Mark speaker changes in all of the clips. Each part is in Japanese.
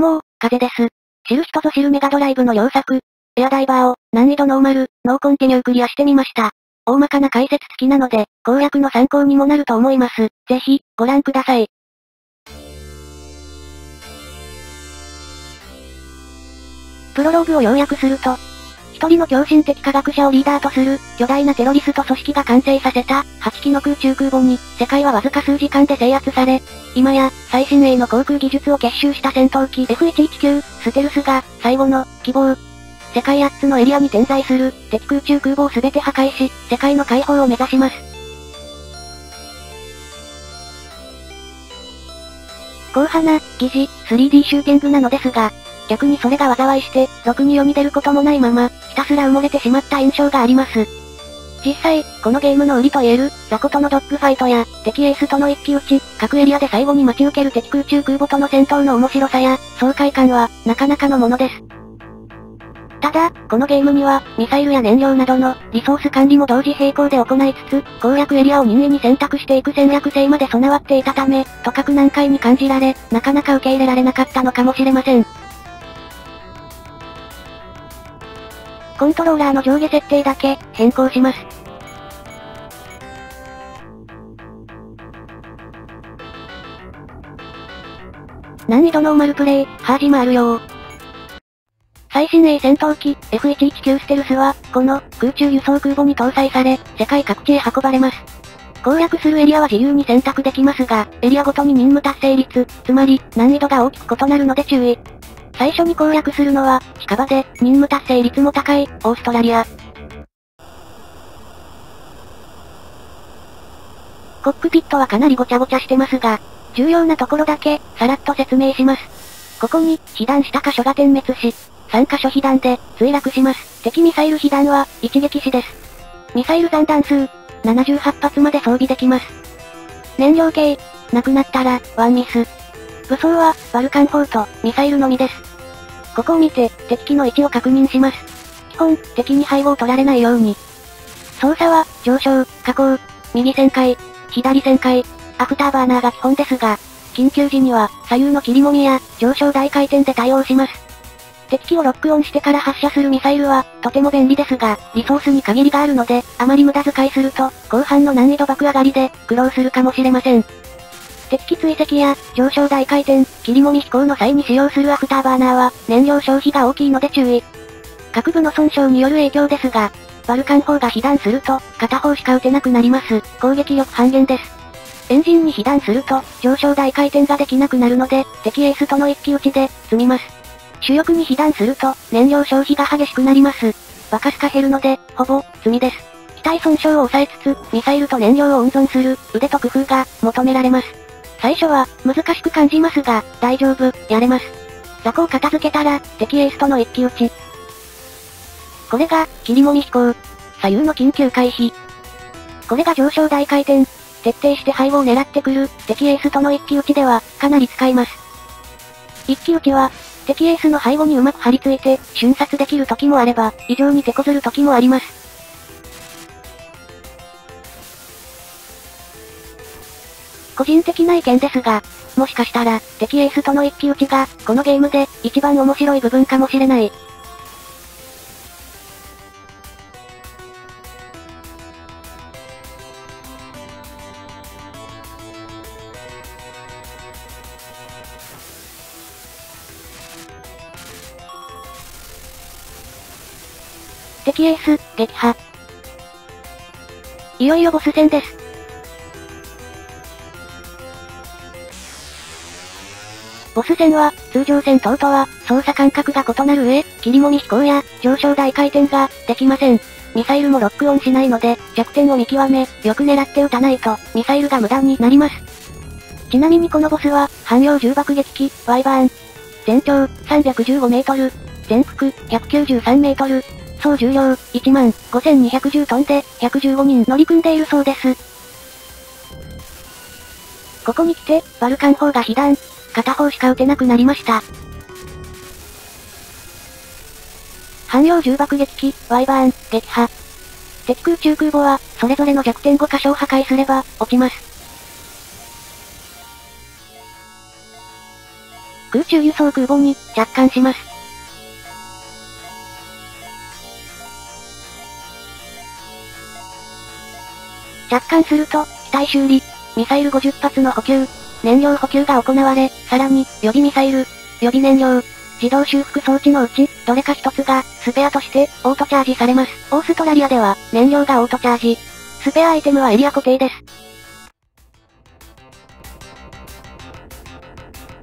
Speaker 1: どうも、風です。知る人ぞ知るメガドライブの良作、エアダイバーを、難易度ノーマル、ノーコンティニュークリアしてみました。大まかな解説付きなので、攻略の参考にもなると思います。ぜひ、ご覧ください。プロローグを要約すると、一人の狂信的科学者をリーダーとする、巨大なテロリスト組織が完成させた、8機の空中空母に、世界はわずか数時間で制圧され、今や、最新鋭の航空技術を結集した戦闘機 F119、ステルスが、最後の、希望。世界8つのエリアに点在する、敵空中空母を全て破壊し、世界の解放を目指します。硬派な、疑似、3D シューティングなのですが、逆にそれが災いして、ろくに世に出ることもないまま、ひたすら埋もれてしまった印象があります。実際、このゲームの売りと言える、ザコとのドッグファイトや、敵エースとの一騎打ち、各エリアで最後に待ち受ける敵空中空母との戦闘の面白さや、爽快感は、なかなかのものです。ただ、このゲームには、ミサイルや燃料などの、リソース管理も同時並行で行いつつ、攻略エリアを任意に選択していく戦略性まで備わっていたため、とかく難解に感じられ、なかなか受け入れられなかったのかもしれません。コントローラーの上下設定だけ、変更します。難易度ノーマルプレイ、ハージもあるよ最新鋭戦闘機 F119 ステルスは、この空中輸送空母に搭載され、世界各地へ運ばれます。攻略するエリアは自由に選択できますが、エリアごとに任務達成率、つまり難易度が大きく異なるので注意。最初に攻略するのは、近場で、任務達成率も高い、オーストラリア。コックピットはかなりごちゃごちゃしてますが、重要なところだけ、さらっと説明します。ここに、被弾した箇所が点滅し、3箇所被弾で、墜落します。敵ミサイル被弾は、一撃死です。ミサイル残弾数、78発まで装備できます。燃料系、なくなったら、ワンミス。武装は、バルカン砲と、ミサイルのみです。ここを見て、敵機の位置を確認します。基本、敵に背後を取られないように。操作は、上昇、下降、右旋回、左旋回、アフターバーナーが基本ですが、緊急時には、左右の切りもみや、上昇大回転で対応します。敵機をロックオンしてから発射するミサイルは、とても便利ですが、リソースに限りがあるので、あまり無駄遣いすると、後半の難易度爆上がりで、苦労するかもしれません。敵機追跡や、上昇大回転、切りもみ飛行の際に使用するアフターバーナーは、燃料消費が大きいので注意。各部の損傷による影響ですが、バルカン砲が被弾すると、片方しか撃てなくなります。攻撃力半減です。エンジンに被弾すると、上昇大回転ができなくなるので、敵エースとの一騎打ちで、積みます。主翼に被弾すると、燃料消費が激しくなります。バカスカ減るので、ほぼ、積みです。機体損傷を抑えつつ、ミサイルと燃料を温存する、腕と工夫が、求められます。最初は、難しく感じますが、大丈夫、やれます。雑魚を片付けたら、敵エースとの一騎打ち。これが、切りもみ飛行。左右の緊急回避。これが上昇大回転。徹底して背後を狙ってくる、敵エースとの一騎打ちでは、かなり使います。一騎打ちは、敵エースの背後にうまく張り付いて、瞬殺できる時もあれば、異常に手こずる時もあります。個人的な意見ですが、もしかしたら、敵エースとの一騎打ちが、このゲームで、一番面白い部分かもしれない。敵エース、撃破。いよいよボス戦です。ボス戦は、通常戦闘とは、操作感覚が異なる上、切りもみ飛行や、上昇大回転が、できません。ミサイルもロックオンしないので、弱点を見極め、よく狙って撃たないと、ミサイルが無駄になります。ちなみにこのボスは、汎用重爆撃機、ワイバーン。全長、315メートル。全幅、193メートル。総重量、1万5210トンで、115人乗り組んでいるそうです。ここに来て、バルカン砲が被弾、片方しか撃てなくなりました。汎用重爆撃機、ワイバーン、撃破。敵空中空母は、それぞれの弱点5箇所を破壊すれば、落ちます。空中輸送空母に着艦します。着艦すると、機体修理、ミサイル50発の補給、燃料補給が行われ、さらに、予備ミサイル、予備燃料、自動修復装置のうち、どれか一つが、スペアとして、オートチャージされます。オーストラリアでは、燃料がオートチャージ。スペアアイテムはエリア固定です。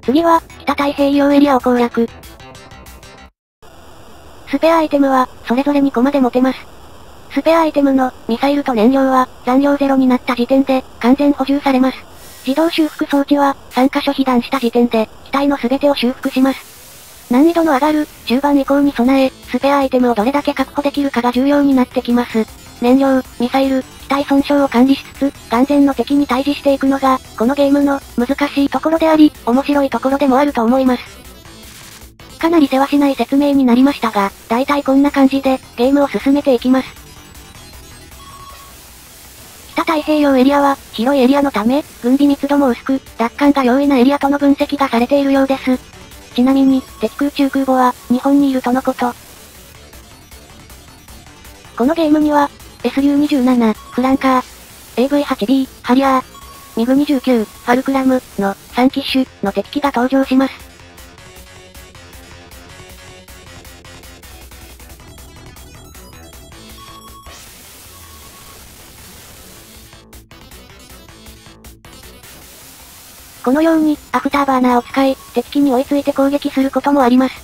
Speaker 1: 次は、北太平洋エリアを攻略。スペアアイテムは、それぞれ2個まで持てます。スペアアイテムの、ミサイルと燃料は、残量ゼロになった時点で、完全補充されます。自動修復装置は、3箇所被弾した時点で、機体の全てを修復します。難易度の上がる、中盤以降に備え、スペアアイテムをどれだけ確保できるかが重要になってきます。燃料、ミサイル、機体損傷を管理しつつ、眼前の敵に対峙していくのが、このゲームの、難しいところであり、面白いところでもあると思います。かなり世話しない説明になりましたが、大体こんな感じで、ゲームを進めていきます。北太平洋エリアは、広いエリアのため、軍備密度も薄く、奪還が容易なエリアとの分析がされているようです。ちなみに、敵空中空母は、日本にいるとのこと。このゲームには、SU-27、フランカー、AV-8B、ハリアー、ミグ29、ファルクラム、の、3機種、の敵機が登場します。このように、アフターバーナーを使い、敵機に追いついて攻撃することもあります。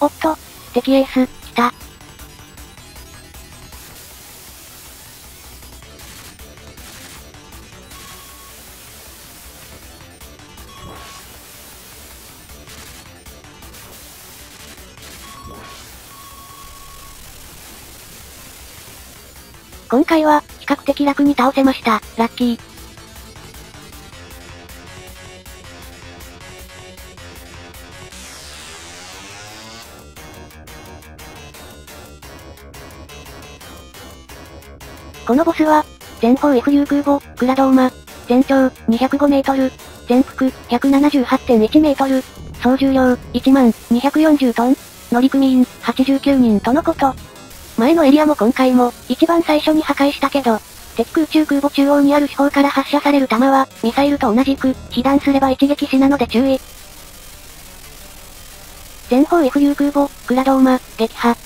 Speaker 1: おっと、敵エース、来た。回は、比較的楽に倒せました。ラッキー。このボスは、前方 FU 空母、クラドーマ、全長205メートル、全幅178.1メートル、総重量1万240トン、乗組員89人とのこと。前のエリアも今回も、一番最初に破壊したけど、敵空中空母中央にある四方から発射される弾は、ミサイルと同じく、被弾すれば一撃死なので注意。前方 FU 空母、クラドーマ、撃破。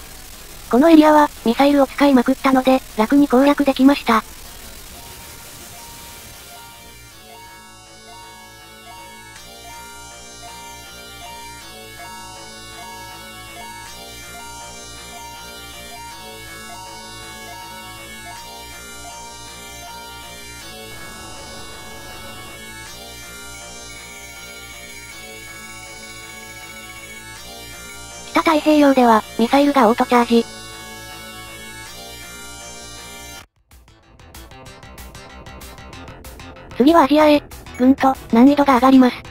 Speaker 1: このエリアは、ミサイルを使いまくったので、楽に攻略できました。北太平洋では、ミサイルがオートチャージ。次はアジアへ、ぐんと、難易度が上がります。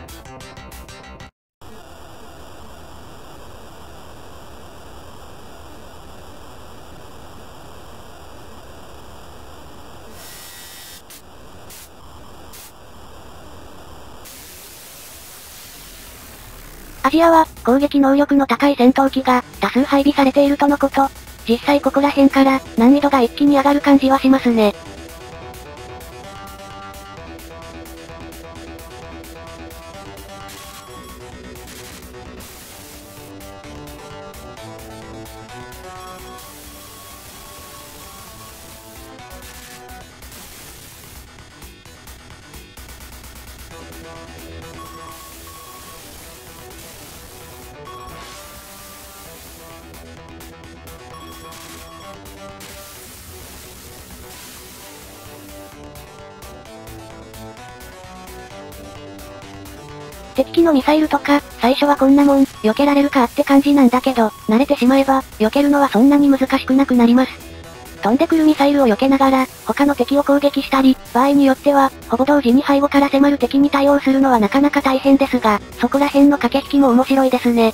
Speaker 1: アジアは、攻撃能力の高い戦闘機が、多数配備されているとのこと。実際ここら辺から、難易度が一気に上がる感じはしますね。のミサイルとか、最初はこんなもん、避けられるかって感じなんだけど、慣れてしまえば、避けるのはそんなに難しくなくなります。飛んでくるミサイルを避けながら、他の敵を攻撃したり、場合によっては、ほぼ同時に背後から迫る敵に対応するのはなかなか大変ですが、そこら辺の駆け引きも面白いですね。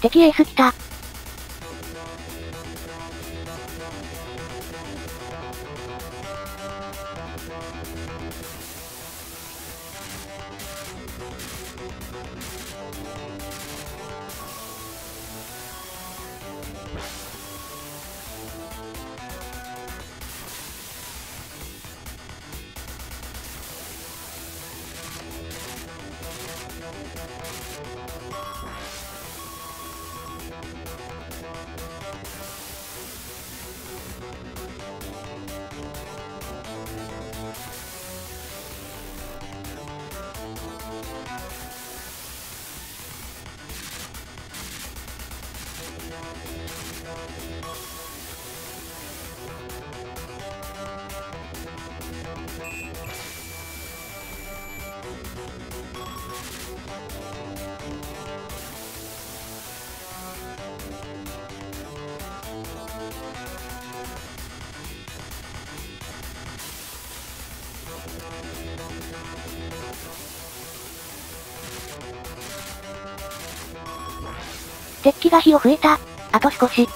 Speaker 1: 敵エース来た。デッキが火を吹いた。あと少し。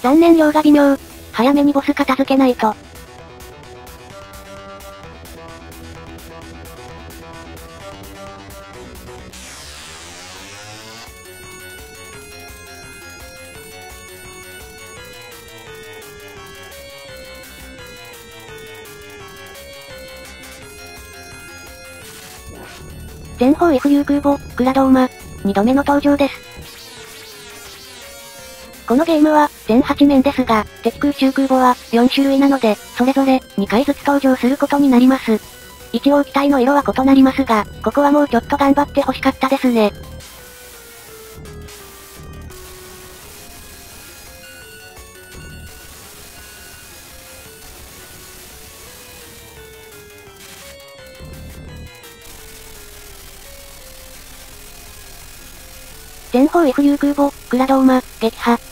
Speaker 1: 残念量が微妙。早めにボス片付けないと。浮遊空母、クラドーマ。二度目の登場です。このゲームは、全8面ですが、敵空中空母は、4種類なので、それぞれ、2回ずつ登場することになります。一応機体の色は異なりますが、ここはもうちょっと頑張って欲しかったですね。全方位浮遊空母、グラドーマ、撃破。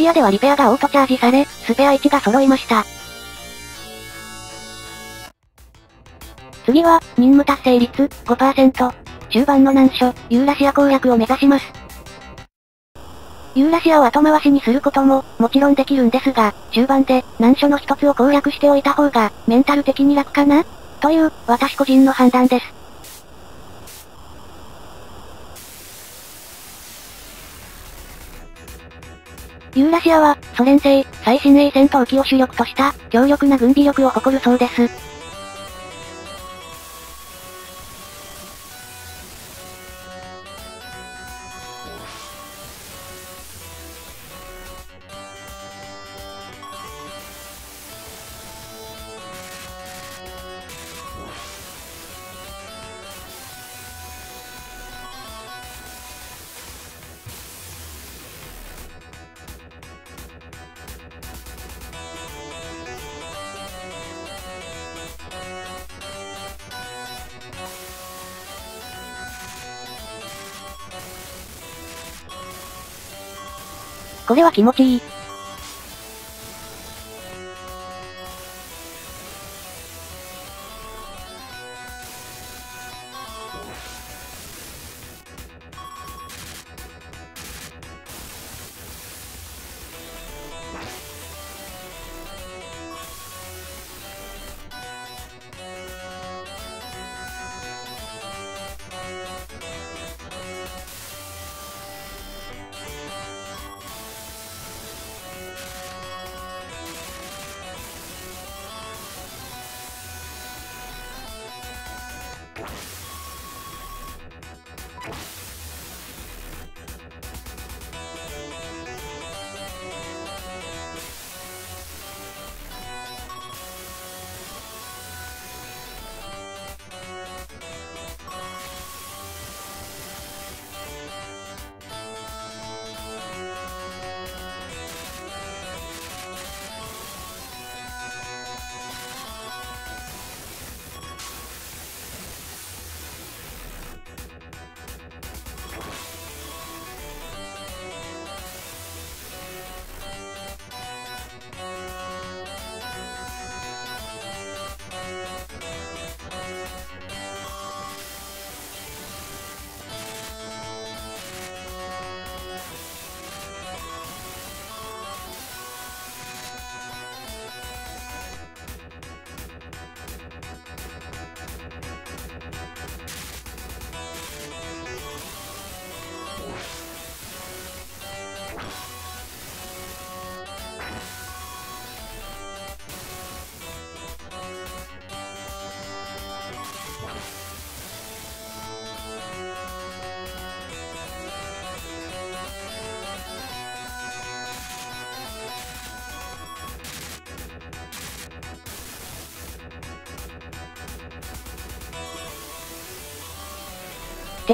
Speaker 1: ジアではリペアがオートチャージされ、スペア1が揃いました。次は、任務達成率5%。中盤の難所、ユーラシア攻略を目指します。ユーラシアを後回しにすることも、もちろんできるんですが、中盤で、難所の一つを攻略しておいた方が、メンタル的に楽かな？という、私個人の判断です。ユーラシアは、ソ連製、最新鋭戦闘機を主力とした、強力な軍備力を誇るそうです。これは気持ちいい。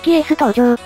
Speaker 1: 敵エース登場。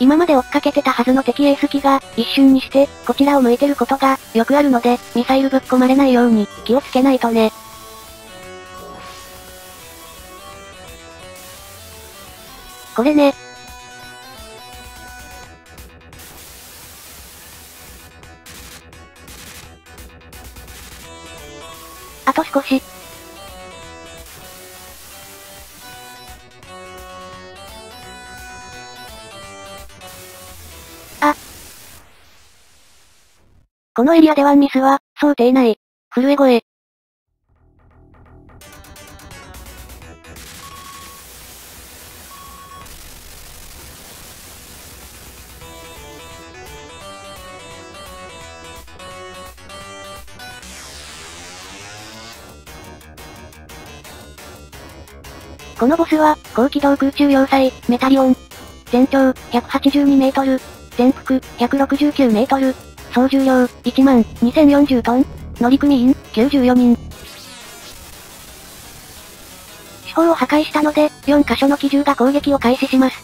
Speaker 1: 今まで追っかけてたはずの敵エース機が、一瞬にして、こちらを向いてることが、よくあるので、ミサイルぶっ込まれないように、気をつけないとね。これね。あと少し。このエリアでワンミスは、想定内。震え声。このボスは、高機動空中要塞、メタリオン。全長、182メートル。全幅、169メートル。総重量、1万、2040トン。乗組員、94人。四方を破壊したので、4箇所の機銃が攻撃を開始します。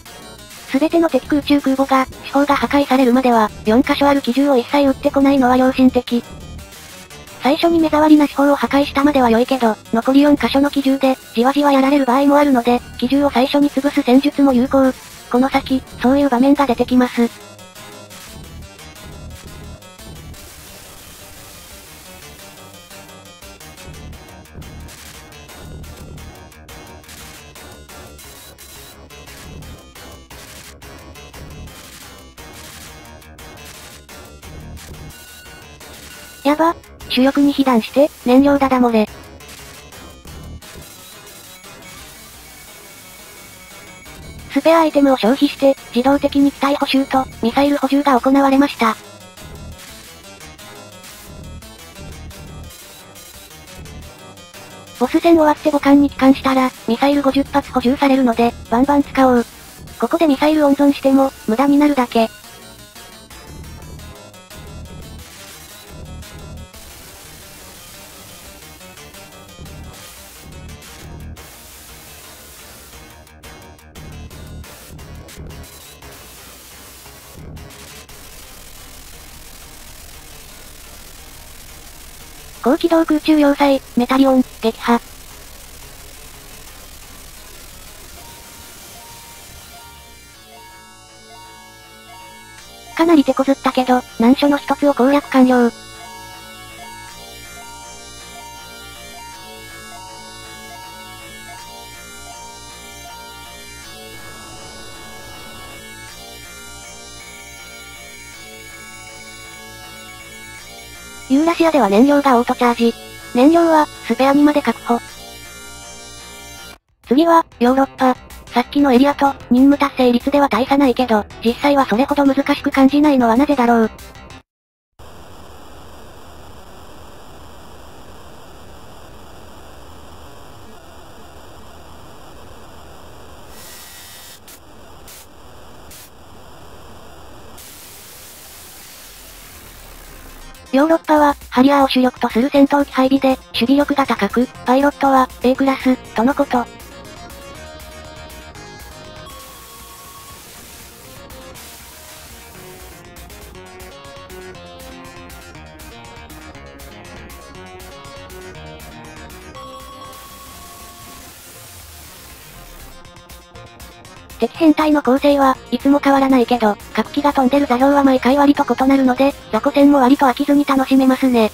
Speaker 1: すべての敵空中空母が、四方が破壊されるまでは、4箇所ある機銃を一切撃ってこないのは良心的。最初に目障りな四方を破壊したまでは良いけど、残り4箇所の機銃で、じわじわやられる場合もあるので、機銃を最初に潰す戦術も有効。この先、そういう場面が出てきます。やば。主翼に被弾して、燃料ダダ漏れ。スペアアイテムを消費して、自動的に機体補修と、ミサイル補充が行われました。ボス戦終わって五感に帰還したら、ミサイル50発補充されるので、バンバン使おう。ここでミサイル温存しても、無駄になるだけ。機動空中要塞、メタリオン、撃破。かなり手こずったけど、難所の一つを攻略完了。シアでは燃料がオートチャージ。燃料は、スペアにまで確保。次は、ヨーロッパ。さっきのエリアと、任務達成率では大差ないけど、実際はそれほど難しく感じないのはなぜだろう。ヨーロッパは、ハリアーを主力とする戦闘機配備で、守備力が高く、パイロットは、A クラス、とのこと。編隊の構成はいつも変わらないけど、各機が飛んでる座標は毎回割と異なるので、雑魚戦も割と飽きずに楽しめますね。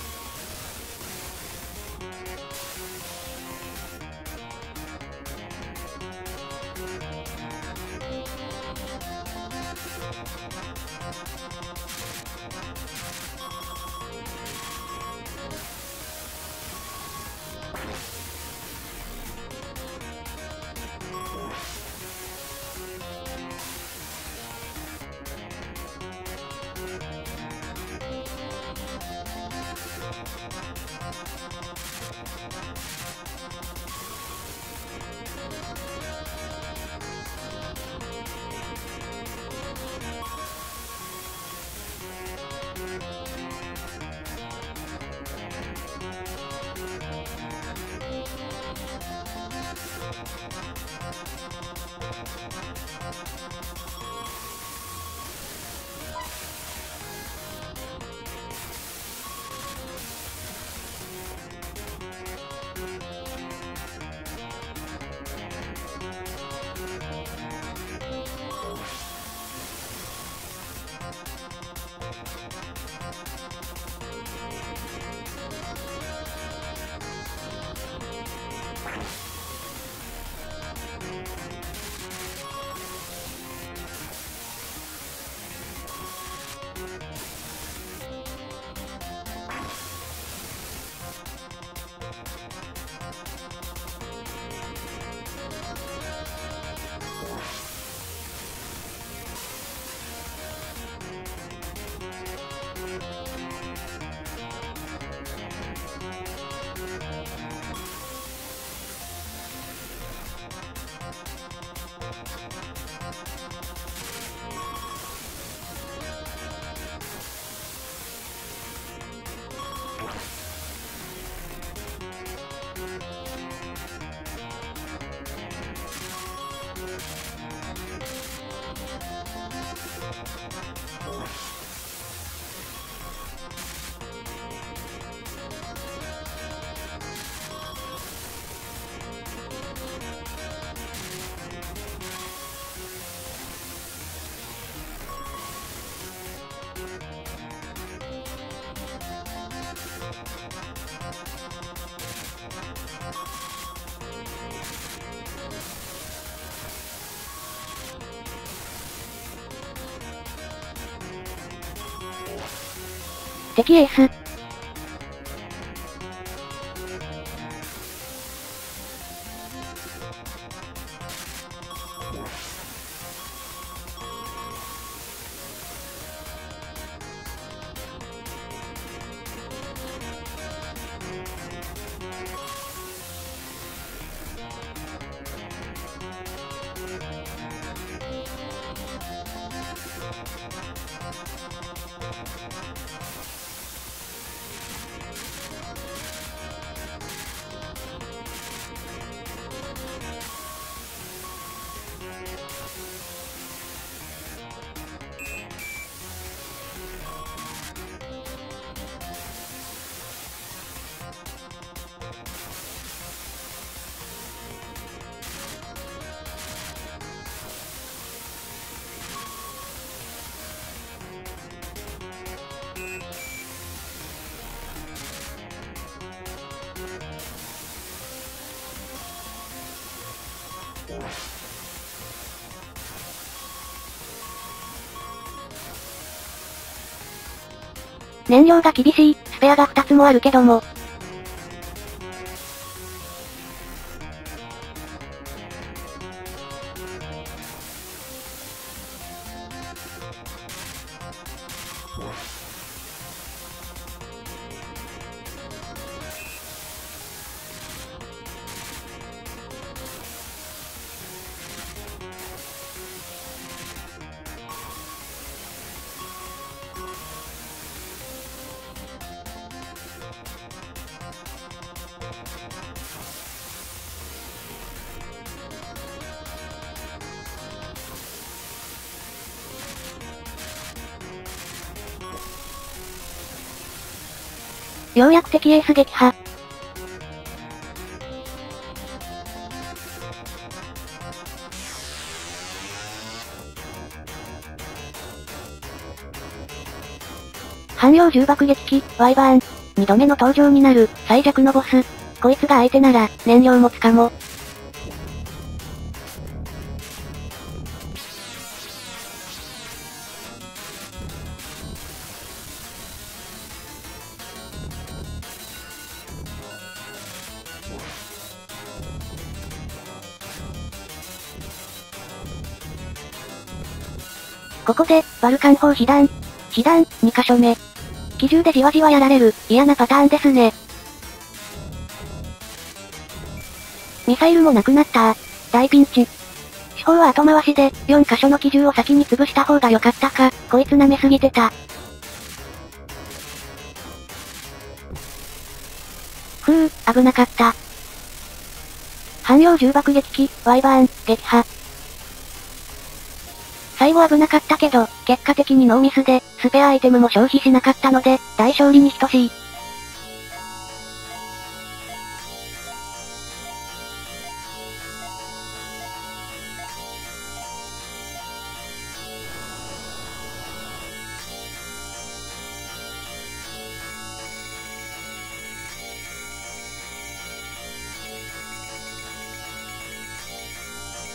Speaker 1: 敵エース。燃料が厳しい、スペアが2つもあるけども、ようやく敵エース撃破。汎用重爆撃機、ワイバーン。二度目の登場になる、最弱のボス。こいつが相手なら、燃料持つかも。ここで、バルカン砲被弾。被弾、2箇所目。機銃でじわじわやられる、嫌なパターンですね。ミサイルもなくなった。大ピンチ。手法は後回しで、4箇所の機銃を先に潰した方が良かったか、こいつ舐めすぎてた。ふう、危なかった。汎用重爆撃機、ワイバーン、撃破。最後危なかったけど、結果的にノーミスで、スペアアイテムも消費しなかったので、大勝利に等しい。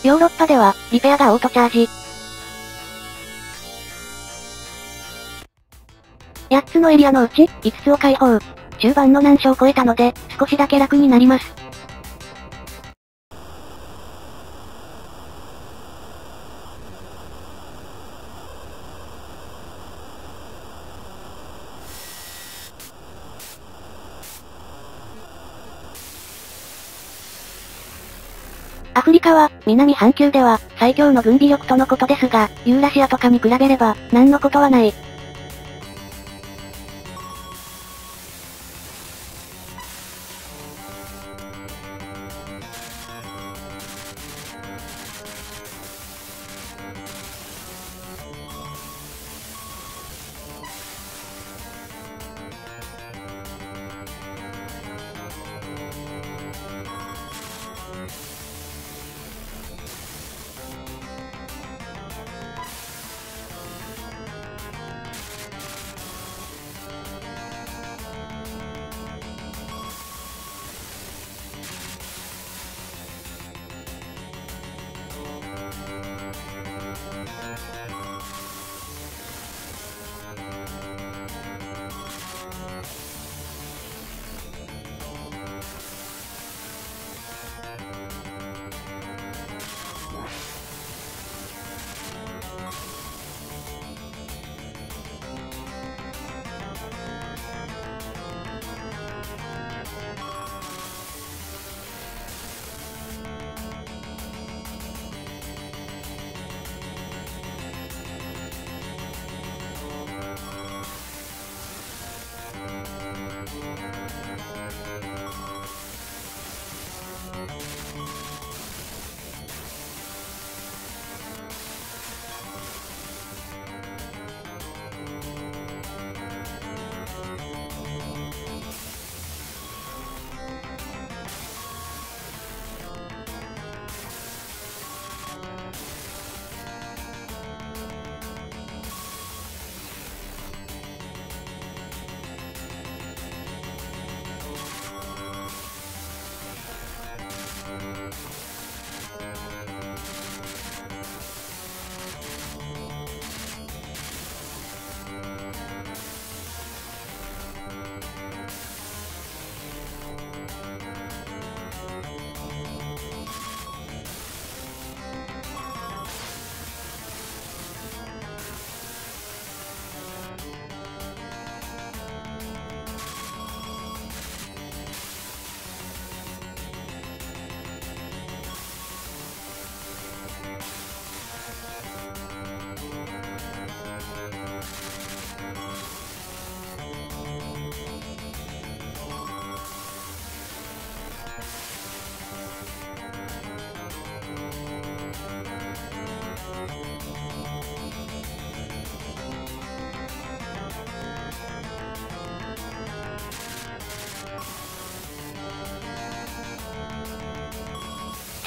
Speaker 1: ヨーロッパでは、リペアがオートチャージ、つのエリアのうち、5つを解放。中盤の難所を超えたので、少しだけ楽になります。アフリカは、南半球では、最強の軍備力とのことですが、ユーラシアとかに比べれば、何のことはない。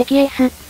Speaker 1: 敵エース。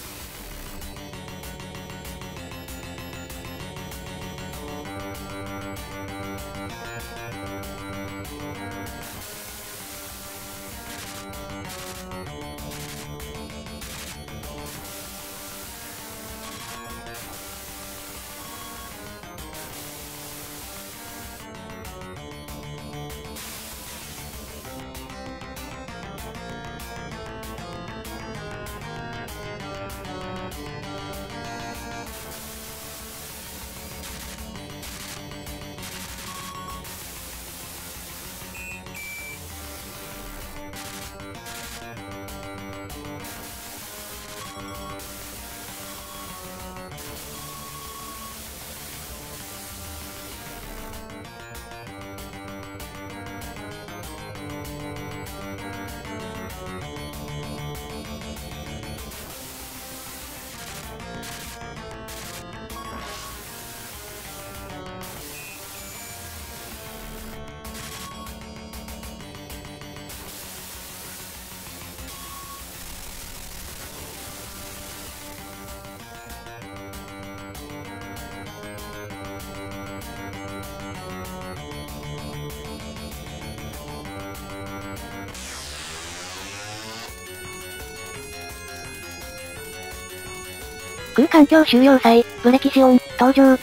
Speaker 1: 空環境収容祭、ブレキシオン、登場。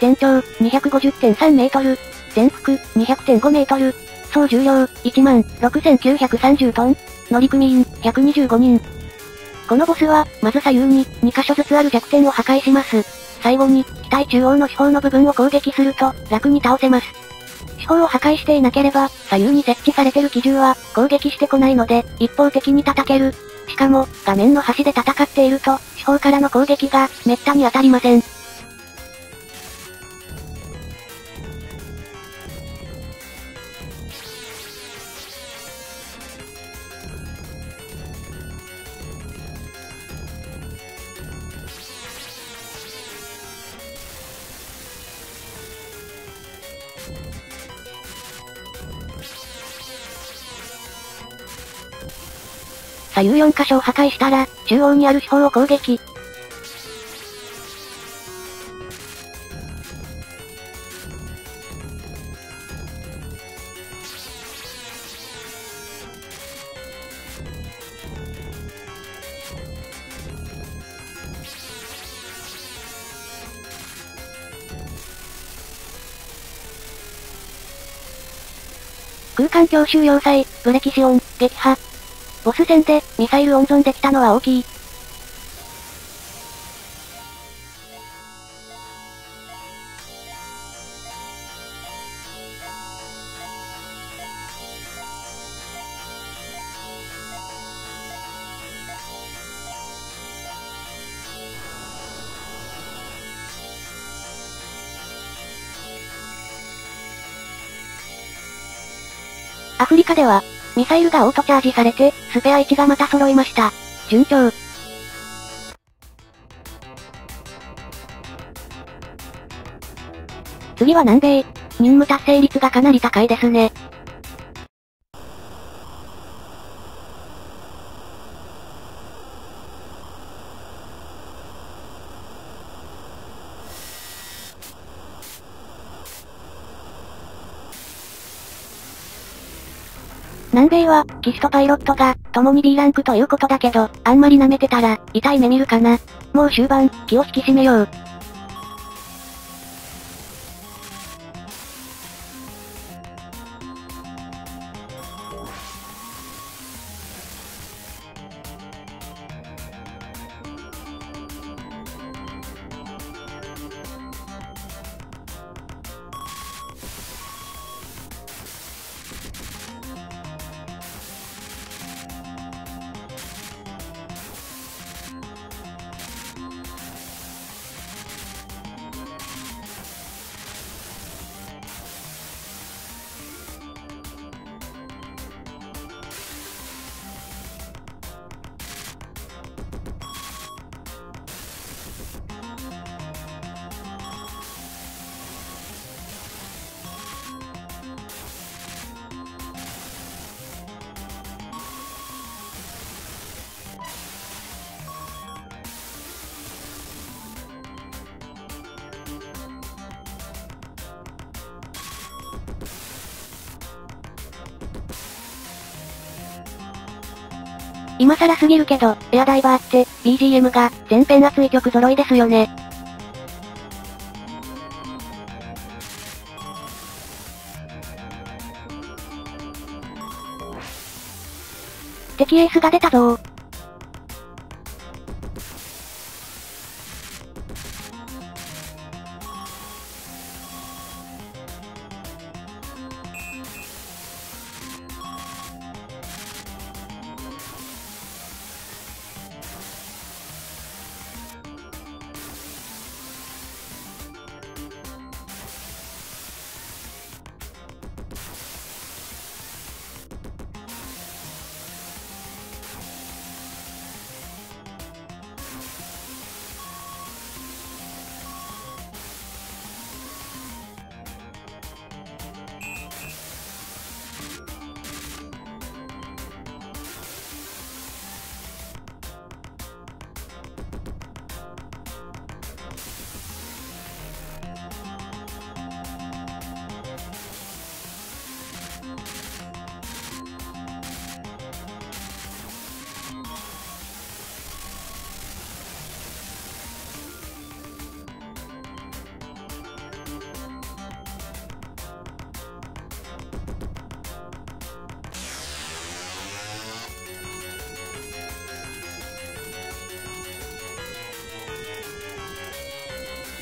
Speaker 1: 全長、250.3メートル。全幅、200.5メートル。総重量、1万、6930トン。乗組員、125人。このボスは、まず左右に、2箇所ずつある弱点を破壊します。最後に、機体中央の四方の部分を攻撃すると、楽に倒せます。四方を破壊していなければ、左右に設置されてる機銃は、攻撃してこないので、一方的に叩ける。しかも、画面の端で戦っていると、四方からの攻撃が、滅多に当たりません。左右4箇所を破壊したら、中央にある四方を攻撃。空間強襲要塞、ブレキシオン、撃破。ボス戦で、ミサイル温存できたのは大きい。アフリカでは、ミサイルがオートチャージされて、スペア1がまた揃いました。順調。次は南米。任務達成率がかなり高いですね。南米は、騎士とパイロットが、共に B ランクということだけど、あんまり舐めてたら、痛い目見るかな。もう終盤、気を引き締めよう。今更すぎるけど、エアダイバーって、BGM が、全編熱い曲揃いですよね。敵エースが出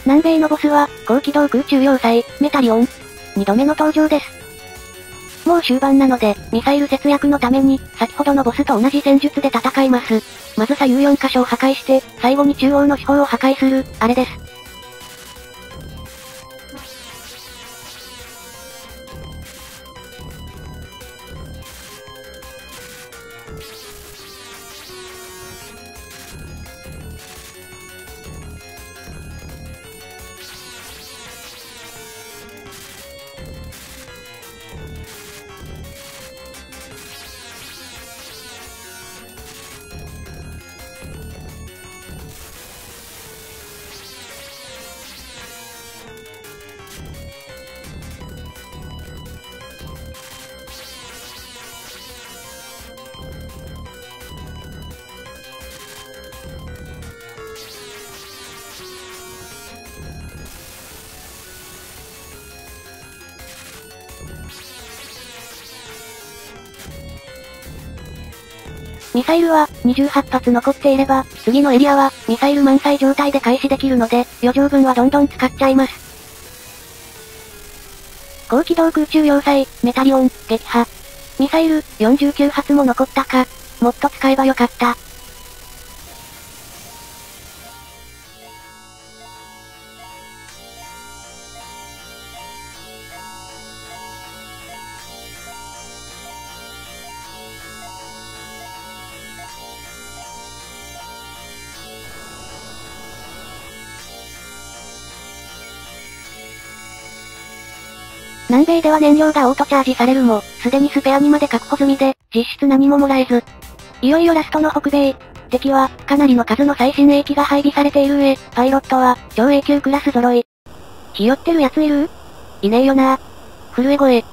Speaker 1: 南米のボスは、高機動空中要塞、メタリオン。二度目の登場です。もう終盤なので、ミサイル節約のために、先ほどのボスと同じ戦術で戦います。まず左右4箇所を破壊して、最後に中央の秘宝を破壊する、あれです。ミサイルは、28発残っていれば、次のエリアは、ミサイル満載状態で開始できるので、余剰分はどんどん使っちゃいます。高機動空中要塞、メタリオン、撃破。ミサイル、49発も残ったか。もっと使えばよかった。南米では燃料がオートチャージされるも、すでにスペアにまで確保済みで、実質何ももらえず。いよいよラストの北米。敵は、かなりの数の最新鋭機が配備されている上、パイロットは、超 A 級クラス揃い。ひよってる奴いる？いねえよな震え声。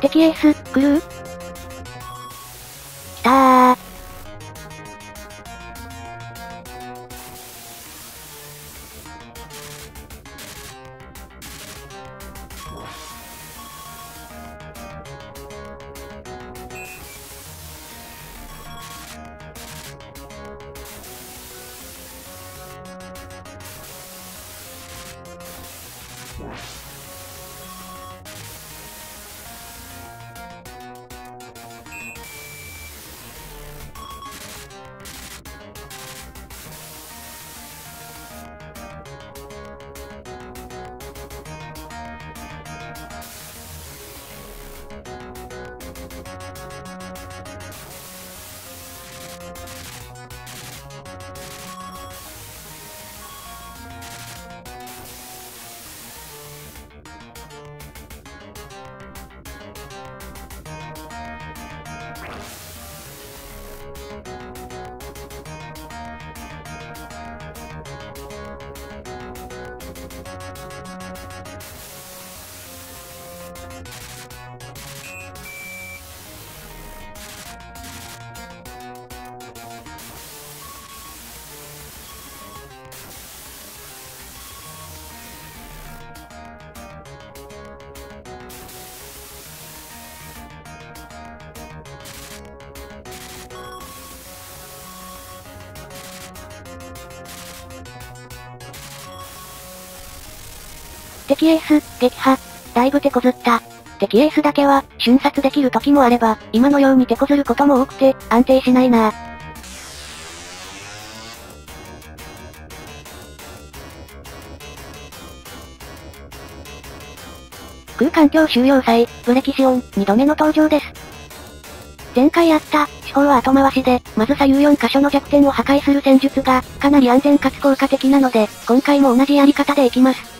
Speaker 1: 敵エース、クルー敵エース、撃破。だいぶ手こずった。敵エースだけは、瞬殺できる時もあれば、今のように手こずることも多くて、安定しないな空間境収容祭、ブレキシオン、2度目の登場です。前回あった、手法は後回しで、まず左右4箇所の弱点を破壊する戦術が、かなり安全かつ効果的なので、今回も同じやり方でいきます。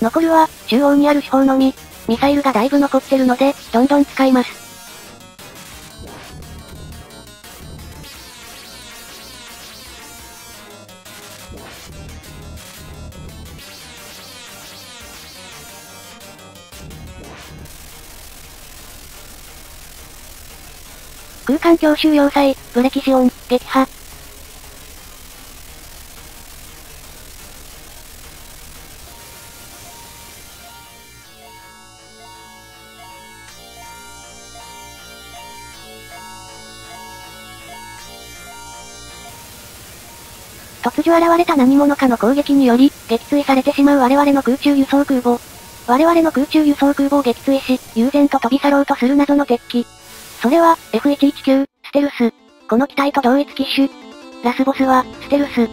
Speaker 1: 残るは、中央にある手法のみ。ミサイルがだいぶ残ってるので、どんどん使います。空間強襲要塞、ブレキシオン、撃破。現れた何者かの攻撃により、撃墜されてしまう我々の空中輸送空母。我々の空中輸送空母を撃墜し、悠然と飛び去ろうとする謎の敵機。それは、F119、ステルス。この機体と同一機種。ラスボスは、ステルス。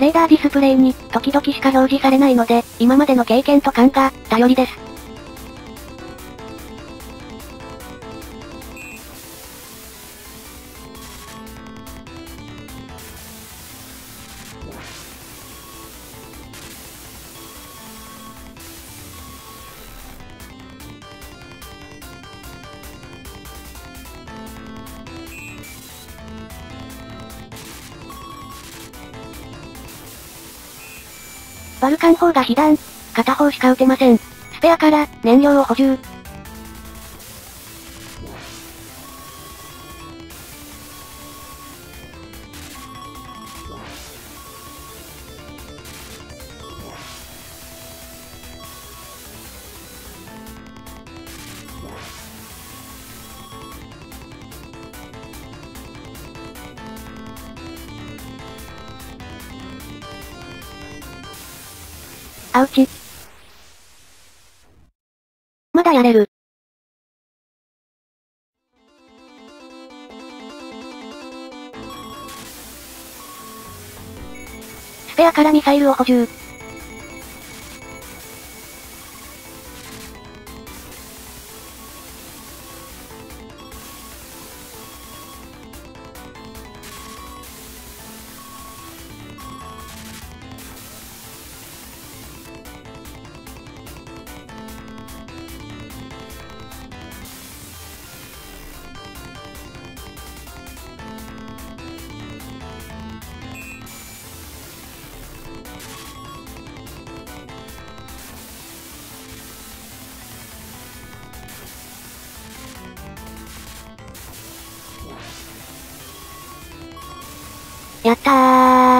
Speaker 1: レーダーディスプレイに、時々しか表示されないので、今までの経験と感が、頼りです。バルカン砲が被弾。片方しか撃てません。スペアから、燃料を補充。やれる。スペアからミサイルを補充。やったー。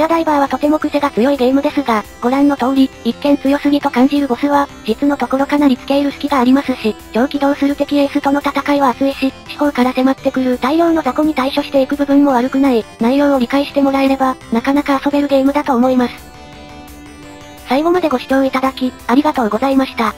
Speaker 1: ェアダイバーはとても癖が強いゲームですが、ご覧の通り、一見強すぎと感じるボスは、実のところかなり付け入る隙がありますし、超起動する敵エースとの戦いは熱いし、四方から迫ってくる大量の雑魚に対処していく部分も悪くない、内容を理解してもらえれば、なかなか遊べるゲームだと思います。最後までご視聴いただき、ありがとうございました。